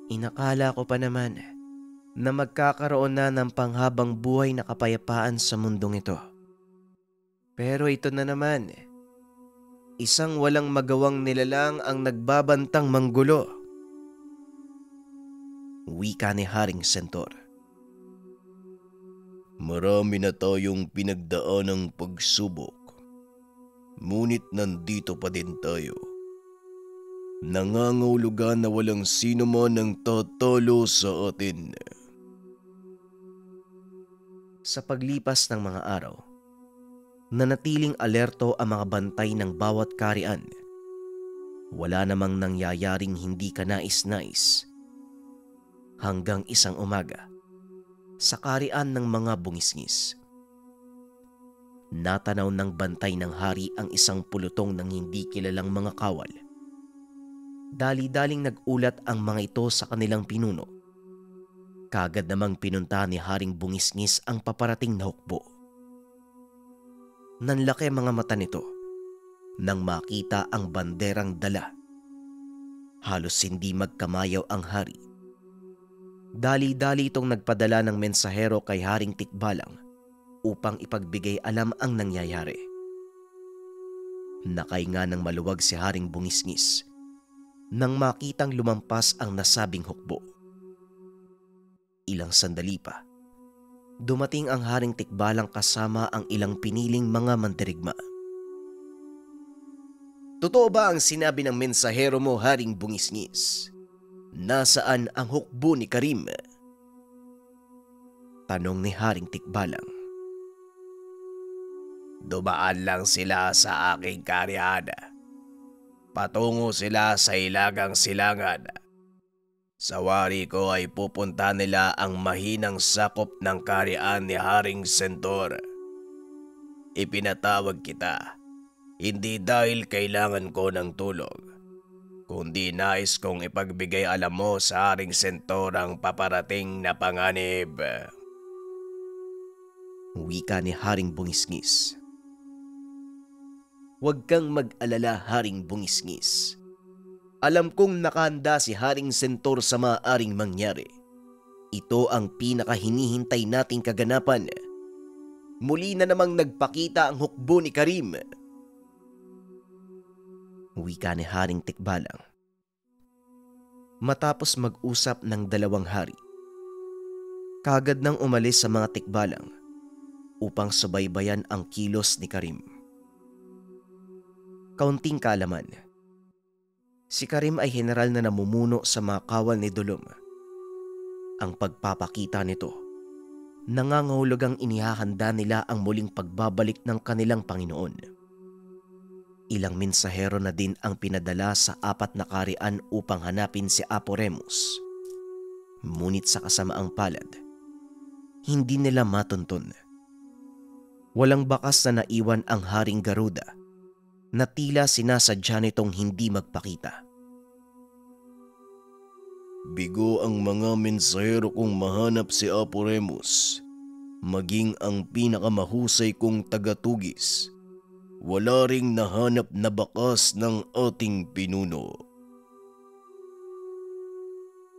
Inakala ko pa naman na magkakaroon na ng panghabang buhay na kapayapaan sa mundong ito. Pero ito na naman, isang walang magawang nilalang ang nagbabantang manggulo. Wika ni Haring Sentor. Marami na tayong pinagdaan ng pagsubok. Ngunit nandito pa din tayo. Nangangahulugan na walang sino man ang tatalo sa atin. Sa paglipas ng mga araw, nanatiling alerto ang mga bantay ng bawat karian. Wala namang nangyayaring hindi ka nais-nais. Hanggang isang umaga, sa karian ng mga bungisngis. Natanaw ng bantay ng hari ang isang pulutong ng hindi kilalang mga kawal. Dali-daling nagulat ang mga ito sa kanilang pinuno Kagad namang pinunta ni Haring Bungisngis ang paparating na hukbo. Nanlaki mga mata nito nang makita ang banderang dala. Halos hindi magkamayaw ang hari. Dali-dali itong nagpadala ng mensahero kay Haring Tikbalang upang ipagbigay alam ang nangyayari. Nakainga ng maluwag si Haring Bungisngis nang makitang lumampas ang nasabing hukbo. Ilang sandali pa, dumating ang haring tikbalang kasama ang ilang piniling mga mandirigma. Totoo ba ang sinabi ng mensahero mo, Haring Bungisngis? Nasaan ang hukbo ni Karim? Tanong ni Haring Tikbalang. Dumaan lang sila sa aking karyada. Patungo sila sa ilagang silangan sa wari ko ay pupunta nila ang mahinang sakop ng karian ni Haring Sentor. Ipinatawag kita, hindi dahil kailangan ko ng tulog, kundi nais kong ipagbigay alam mo sa Haring Sentor ang paparating na panganib. Wika ni Haring Bungisngis. Huwag kang mag-alala, Haring Bungisngis. Alam kong nakahanda si Haring Sentor sa maaaring mangyari. Ito ang pinakahinihintay nating kaganapan. Muli na namang nagpakita ang hukbo ni Karim. Wika ni Haring Tikbalang. Matapos mag-usap ng dalawang hari, kagad nang umalis sa mga tikbalang upang subaybayan ang kilos ni Karim. Kaunting kalaman, Si Karim ay general na namumuno sa mga kawal ni Dulum. Ang pagpapakita nito, nangangahulugang inihahanda nila ang muling pagbabalik ng kanilang Panginoon. Ilang mensahero na din ang pinadala sa apat na karian upang hanapin si Apo Remus. Ngunit sa kasamaang palad, hindi nila matuntun. Walang bakas na naiwan ang Haring Garuda na tila sinasadya nitong hindi magpakita. Bigo ang mga mensahero kong mahanap si Apo maging ang pinakamahusay kong tagatugis. Wala ring nahanap na bakas ng ating pinuno.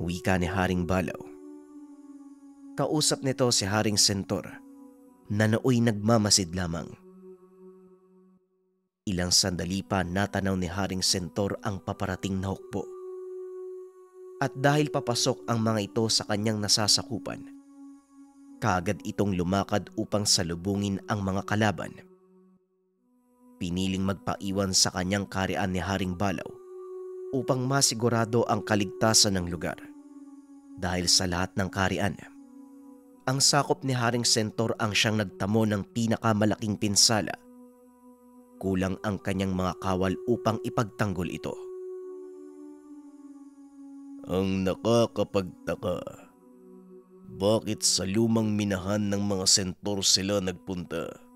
Wika ni Haring Balaw. Kausap nito si Haring Sentor na nooy nagmamasid lamang. Ilang sandali pa natanaw ni Haring Sentor ang paparating na hukbo. At dahil papasok ang mga ito sa kanyang nasasakupan, kagad itong lumakad upang salubungin ang mga kalaban. Piniling magpaiwan sa kanyang karian ni Haring Balaw upang masigurado ang kaligtasan ng lugar. Dahil sa lahat ng karian, ang sakop ni Haring Sentor ang siyang nagtamo ng pinakamalaking pinsala kulang ang kanyang mga kawal upang ipagtanggol ito. Ang nakakapagtaka, bakit sa lumang minahan ng mga sentor sila nagpunta?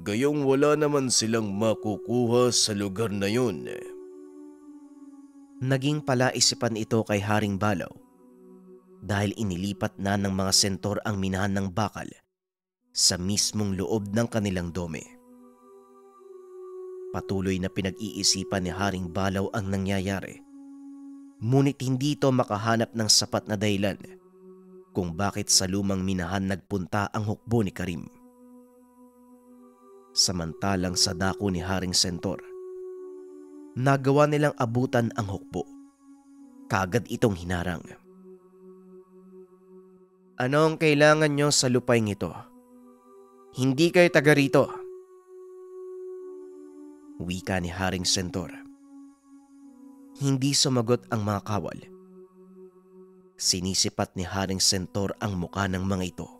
Gayong wala naman silang makukuha sa lugar na yun. Naging palaisipan ito kay Haring Balaw dahil inilipat na ng mga sentor ang minahan ng bakal sa mismong loob ng kanilang dome. Patuloy na pinag-iisipan ni Haring Balaw ang nangyayari. Ngunit hindi ito makahanap ng sapat na dahilan kung bakit sa lumang minahan nagpunta ang hukbo ni Karim. Samantalang sa dako ni Haring Sentor, nagawa nilang abutan ang hukbo. Kagad itong hinarang. Anong kailangan nyo sa lupaing ito? Hindi kayo taga rito. Wika ni Haring Sentor. Hindi sumagot ang mga kawal. Sinisipat ni Haring Sentor ang muka ng mga ito.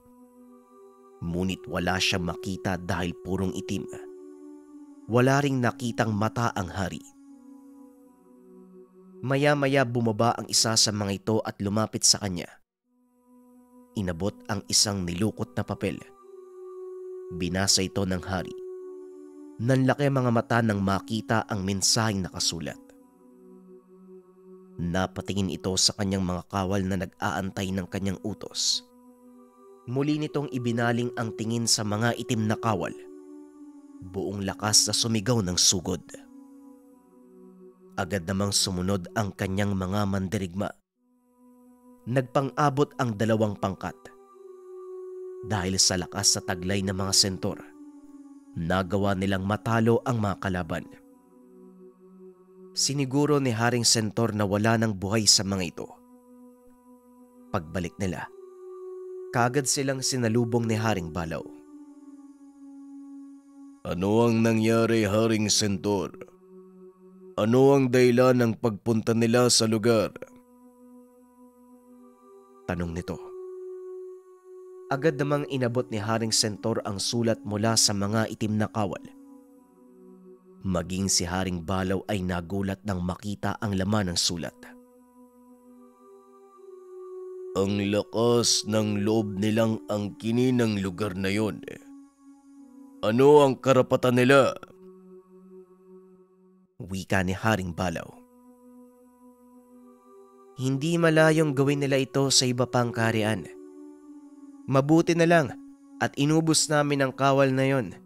Ngunit wala siyang makita dahil purong itim. Wala ring nakitang mata ang hari. Maya-maya bumaba ang isa sa mga ito at lumapit sa kanya. Inabot ang isang nilukot na papel. Binasa ito ng hari Nanlaki mga mata nang makita ang mensaheng nakasulat. Napatingin ito sa kanyang mga kawal na nag-aantay ng kanyang utos. Muli nitong ibinaling ang tingin sa mga itim na kawal. Buong lakas na sumigaw ng sugod. Agad namang sumunod ang kanyang mga mandirigma. Nagpang-abot ang dalawang pangkat. Dahil sa lakas sa taglay ng mga sentor, nagawa nilang matalo ang mga kalaban. Siniguro ni Haring Sentor na wala ng buhay sa mga ito. Pagbalik nila, kagad silang sinalubong ni Haring Balaw. Ano ang nangyari Haring Sentor? Ano ang dahilan ng pagpunta nila sa lugar? Tanong nito. Agad namang inabot ni Haring Sentor ang sulat mula sa mga itim na kawal. Maging si Haring Balaw ay nagulat nang makita ang laman ng sulat. Ang lakas ng loob nilang angkinin ng lugar na yon. Ano ang karapatan nila? Wika ni Haring Balaw. Hindi malayong gawin nila ito sa iba pang karian Mabuti na lang at inubos namin ang kawal na yon.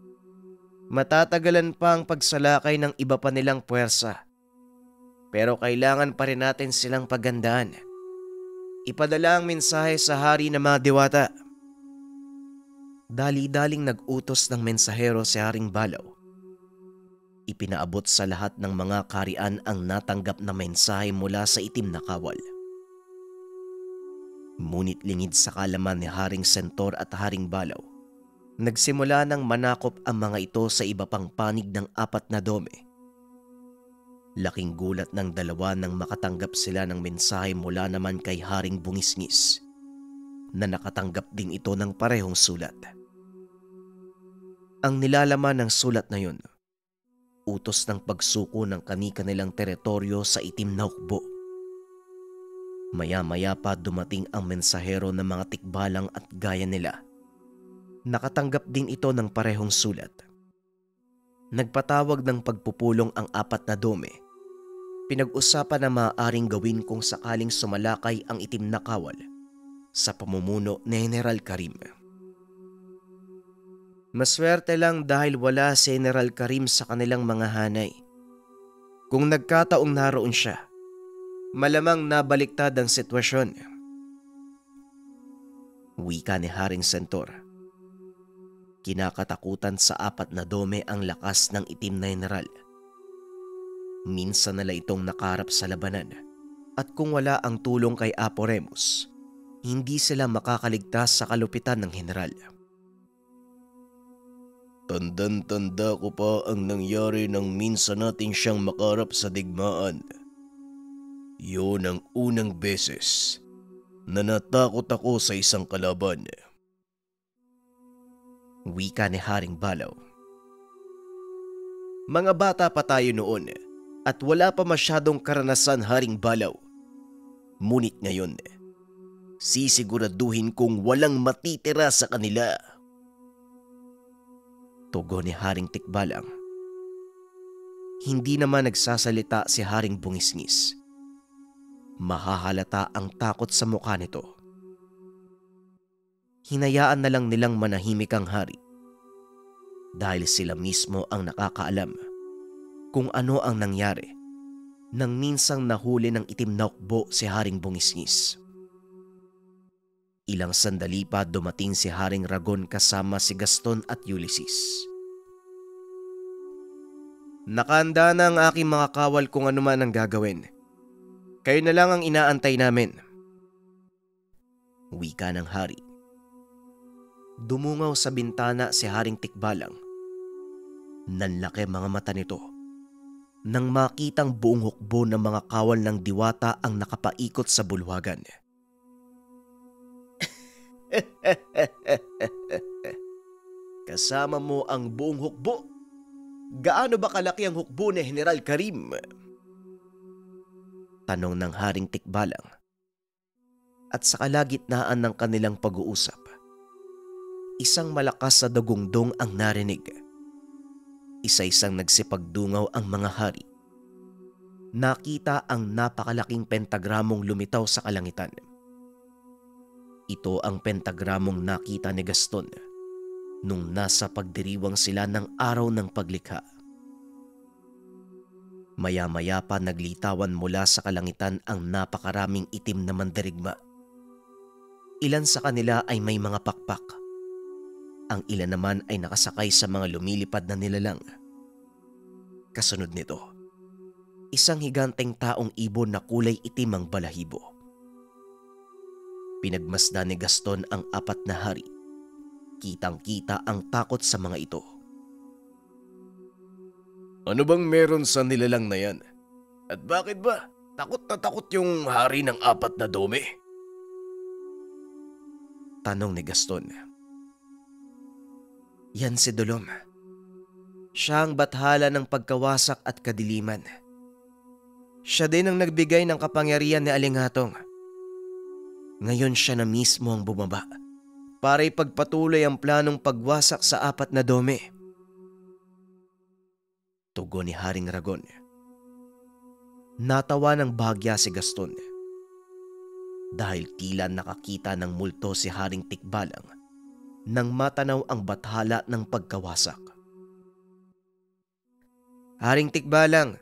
Matatagalan pa ang pagsalakay ng iba pa nilang puwersa. Pero kailangan pa rin natin silang pagandaan. Ipadala ang mensahe sa hari ng mga diwata. Dali-daling nag-utos ng mensahero si Haring Balaw. Ipinaabot sa lahat ng mga karian ang natanggap na mensahe mula sa itim na kawal. Ngunit lingid sa kalaman ni Haring Sentor at Haring Balaw. Nagsimula ng manakop ang mga ito sa iba pang panig ng apat na dome. Laking gulat ng dalawa nang makatanggap sila ng mensahe mula naman kay Haring Bungisngis na nakatanggap din ito ng parehong sulat. Ang nilalaman ng sulat na yun, utos ng pagsuko ng kanika nilang teritoryo sa itim na hukbo Maya-maya pa dumating ang mensahero ng mga tikbalang at gaya nila. Nakatanggap din ito ng parehong sulat. Nagpatawag ng pagpupulong ang apat na dome pinag-usapan na maaaring gawin kung sakaling sumalakay ang itim na kawal sa pamumuno ni General Karim. Maswerte lang dahil wala si General Karim sa kanilang mga hanay. Kung nagkataong naroon siya, malamang nabaliktad ang sitwasyon. Wika ni Haring Sentor. Kinakatakutan sa apat na dome ang lakas ng itim na general. Minsan nala itong nakarap sa labanan at kung wala ang tulong kay Apo Remus, hindi sila makakaligtas sa kalupitan ng general. Tandan-tanda ko pa ang nangyari nang minsan natin siyang makarap sa digmaan. Yun ang unang beses na natakot ako sa isang kalaban. Wika ni Haring Balaw. Mga bata pa tayo noon at wala pa masyadong karanasan Haring Balaw. Ngunit ngayon, sisiguraduhin kong walang matitira sa kanila. Tugon ni Haring Tikbalang. Hindi naman nagsasalita si Haring Bungisngis. Mahahalata ang takot sa mukha nito. Hinayaan na lang nilang manahimik ang hari dahil sila mismo ang nakakaalam kung ano ang nangyari nang minsang nahuli ng itim na ukbo si Haring Bungisngis. Ilang sandali pa dumating si Haring Ragon kasama si Gaston at Ulysses. Nakanda na ang aking mga kawal kung ano man ang gagawin. Kayo na lang ang inaantay namin. Wika ng hari. Dumungaw sa bintana si Haring Tikbalang. Nanlaki mga mata nito nang makitang buong hukbo ng mga kawal ng diwata ang nakapaikot sa bulwagan. Kasama mo ang buong hukbo. Gaano ba kalaki ang hukbo ni General Karim? Tanong ng Haring Tikbalang. At sa kalagitnaan ng kanilang pag-uusap, isang malakas sa dagungdong ang narinig. Isa-isang nagsipagdungaw ang mga hari. Nakita ang napakalaking pentagramong lumitaw sa kalangitan. Ito ang pentagramong nakita ni Gaston nung nasa pagdiriwang sila ng araw ng paglikha. Maya-maya pa naglitawan mula sa kalangitan ang napakaraming itim na mandirigma. Ilan sa kanila ay may mga pakpak. Ang ilan naman ay nakasakay sa mga lumilipad na nilalang. Kasunod nito, isang higanteng taong ibon na kulay itim ang balahibo. Pinagmasda ni Gaston ang apat na hari Kitang-kita ang takot sa mga ito. Ano bang meron sa nilalang na yan? At bakit ba? Takot na takot yung hari ng apat na dome? Tanong ni Gaston. Yan si Dolom. Siya ang bathala ng pagkawasak at kadiliman. Siya din ang nagbigay ng kapangyarihan ni Alingatong. Ngayon siya na mismo ang bumaba para ipagpatuloy ang planong pagwasak sa apat na dome. Tugon ni Haring Ragon. Natawa ng bagya si Gaston dahil tila nakakita ng multo si Haring Tikbalang nang matanaw ang bathala ng pagkawasak. Haring Tikbalang,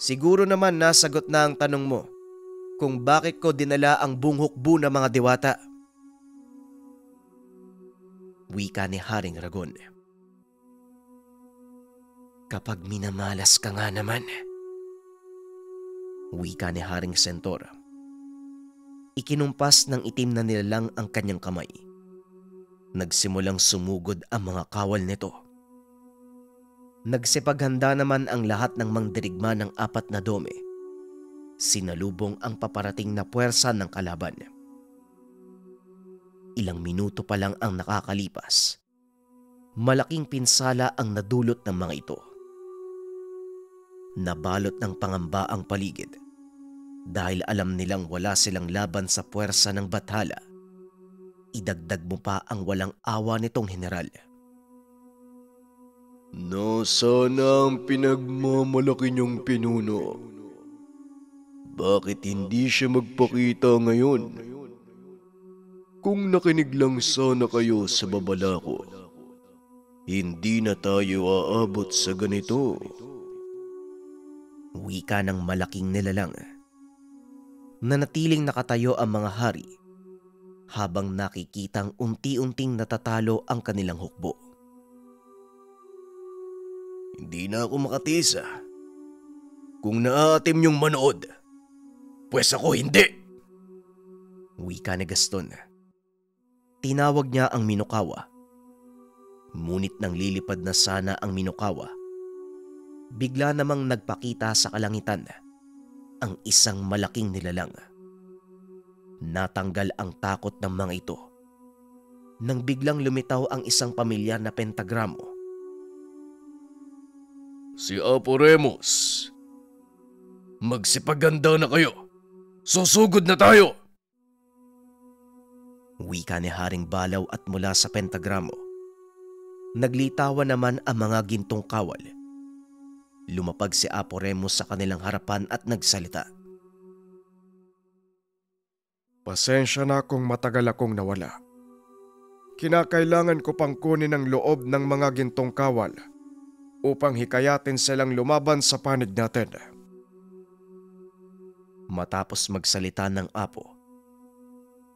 siguro naman nasagot na ang tanong mo kung bakit ko dinala ang bunghukbo ng mga diwata. Wika ni Haring Ragon. Kapag minamalas ka nga naman. Wika ni Haring Sentor. Ikinumpas ng itim na nilalang ang kanyang kamay. Nagsimulang sumugod ang mga kawal nito. Nagsipaghanda naman ang lahat ng mangdirigma ng apat na dome. Sinalubong ang paparating na puwersa ng kalaban. Ilang minuto pa lang ang nakakalipas. Malaking pinsala ang nadulot ng mga ito. Nabalot ng pangamba ang paligid dahil alam nilang wala silang laban sa puwersa ng bathala. Idagdag mo pa ang walang awa nitong general. Nasana ang pinagmamalaki niyong pinuno. Bakit hindi siya magpakita ngayon? Kung nakinig lang sana kayo sa babala ko, hindi na tayo aabot sa ganito. Wika ng malaking nilalang. Nanatiling nakatayo ang mga hari habang nakikitang unti-unting natatalo ang kanilang hukbo. Hindi na ako makatisa. Kung naaatim yung manood, pwes ako hindi. Wika ni Gaston. Tinawag niya ang Minokawa. Ngunit nang lilipad na sana ang Minokawa, bigla namang nagpakita sa kalangitan ang isang malaking nilalang. Natanggal ang takot ng mga ito nang biglang lumitaw ang isang pamilyar na pentagramo. Si Apo Remus. Magsipaganda na kayo. Susugod na tayo. Wika ni Haring Balaw at mula sa pentagramo. Naglitawan naman ang mga gintong kawal. Lumapag si Apo Remus sa kanilang harapan at nagsalita. Pasensya na kung matagal akong nawala. Kinakailangan ko pang kunin ang loob ng mga gintong kawal upang hikayatin silang lumaban sa panig natin. Matapos magsalita ng apo,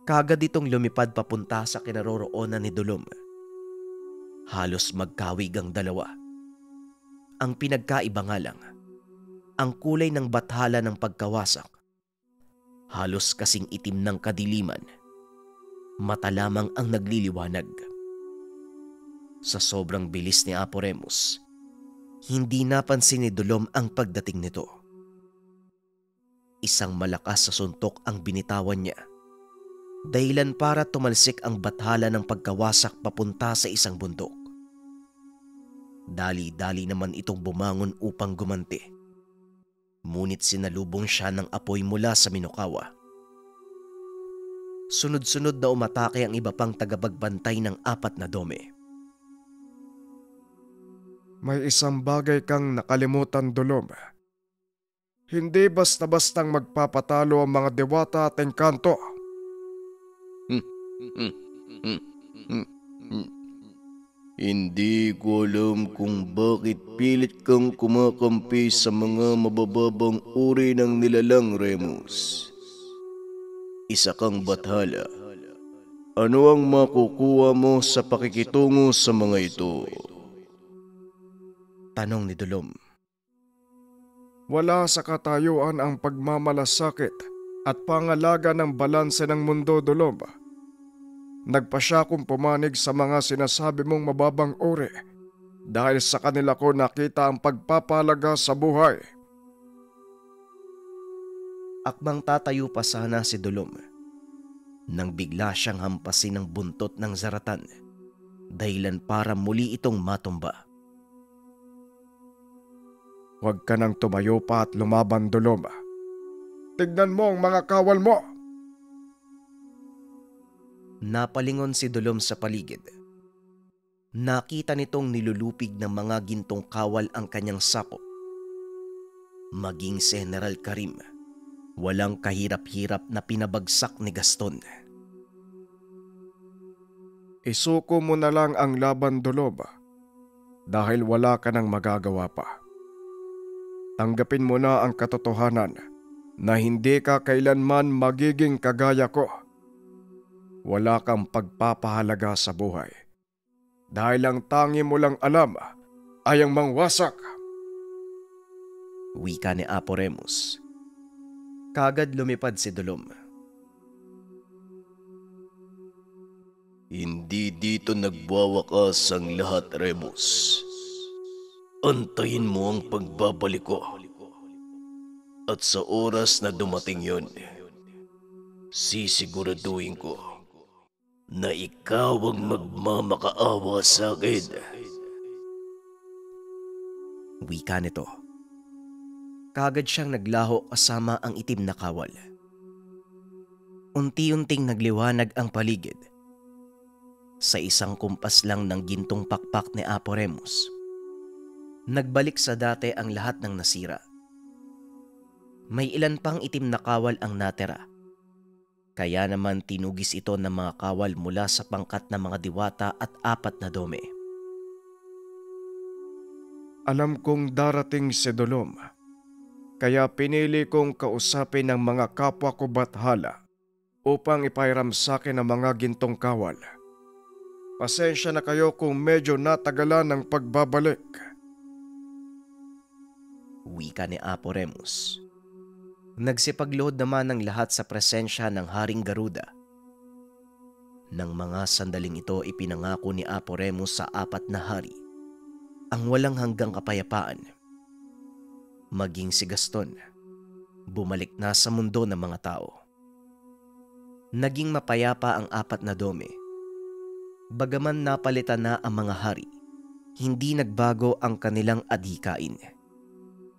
kagad itong lumipad papunta sa kinaroroonan ni Dulom. Halos magkawig ang dalawa. Ang pinagkaiba nga lang, ang kulay ng bathala ng pagkawasak. Halos kasing itim ng kadiliman. Mata lamang ang nagliliwanag. Sa sobrang bilis ni Apo hindi napansin ni Dulom ang pagdating nito. Isang malakas sa suntok ang binitawan niya. Dahilan para tumalsik ang bathala ng pagkawasak papunta sa isang bundok. Dali-dali naman itong bumangon upang gumanti. Ngunit sinalubong siya ng apoy mula sa Minokawa. Sunod-sunod na umatake ang iba pang tagabagbantay ng apat na dome. May isang bagay kang nakalimutan, Dulom. Hindi basta-bastang magpapatalo ang mga dewata at engkanto. Hindi ko alam kung bakit pilit kang kumakampi sa mga mabababang uri ng nilalang Remus. Isa kang bathala. Ano ang makukuha mo sa pakikitungo sa mga ito? Tanong ni Dulom. Wala sa katayuan ang pagmamalasakit at pangalaga ng balanse ng mundo, Dulom. Nagpa siya kong pumanig sa mga sinasabi mong mababang uri dahil sa kanila ko nakita ang pagpapalaga sa buhay. Akbang tatayo pa sana si Dulom nang bigla siyang hampasin ng buntot ng zaratan dahilan para muli itong matumba. Huwag ka nang tumayo pa at lumaban, Dulom. Tignan mo ang mga kawal mo. Napalingon si Dulom sa paligid. Nakita nitong nilulupig ng mga gintong kawal ang kanyang sakop. Maging General Karim, walang kahirap-hirap na pinabagsak ni Gaston. Isuko mo na lang ang laban, Dulom. Dahil wala ka nang magagawa pa. Tanggapin mo na ang katotohanan na hindi ka kailanman magiging kagaya ko. Wala kang pagpapahalaga sa buhay. Dahil ang tangi mo lang alam ay ang mangwasak. Wika ni Apo Remus. Kagad lumipad si Dulom. Hindi dito nagwawakas ang lahat, Remus. Antayin mo ang pagbabalik ko. At sa oras na dumating yon, sisiguraduhin ko na ikaw ang magmamakaawa sa akin. Wika nito. Kagad siyang naglaho kasama ang itim na kawal. Unti-unting nagliwanag ang paligid. Sa isang kumpas lang ng gintong pakpak ni Apo Nagbalik sa dati ang lahat ng nasira. May ilan pang itim na kawal ang natira. Kaya naman tinugis ito ng mga kawal mula sa pangkat ng mga diwata at apat na dome. Alam kong darating si Dolom, kaya pinili kong kausapin ng mga kapwa ko bathala upang ipairam sa akin ang mga gintong kawal. Pasensya na kayo kung medyo natagalan ng pagbabalik. Wika ni Apo Remus. Nagsipaglood naman ng lahat sa presensya ng Haring Garuda. Nang mga sandaling ito ipinangako ni Apo Remus sa apat na hari ang walang hanggang kapayapaan. Maging si Gaston, bumalik na sa mundo ng mga tao. Naging mapayapa ang apat na dome. Bagaman napalitan na ang mga hari, hindi nagbago ang kanilang adhikain.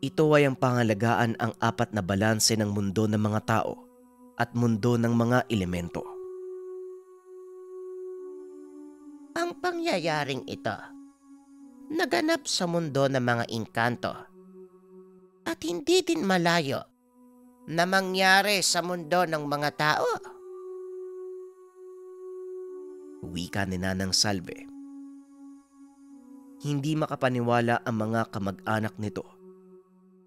Ito ay ang pangalagaan ang apat na balanse ng mundo ng mga tao at mundo ng mga elemento. Ang pangyayaring ito, naganap sa mundo ng mga inkanto at hindi din malayo na mangyari sa mundo ng mga tao. Wika ni Nanang Salve. Hindi makapaniwala ang mga kamag-anak nito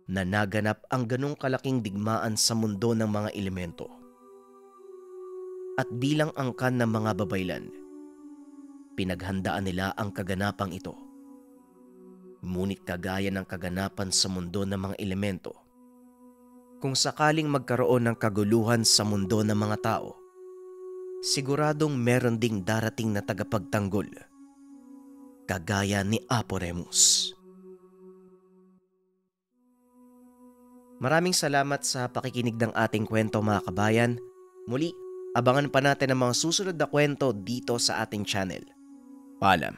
na naganap ang ganong kalaking digmaan sa mundo ng mga elemento. At bilang angkan ng mga babaylan, pinaghandaan nila ang kaganapang ito. Ngunit kagaya ng kaganapan sa mundo ng mga elemento, kung sakaling magkaroon ng kaguluhan sa mundo ng mga tao, siguradong meron ding darating na tagapagtanggol, kagaya ni Apo Maraming salamat sa pakikinig ng ating kwento mga kabayan. Muli, abangan pa natin ang mga susunod na kwento dito sa ating channel. Paalam.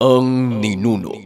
Ang Ninuno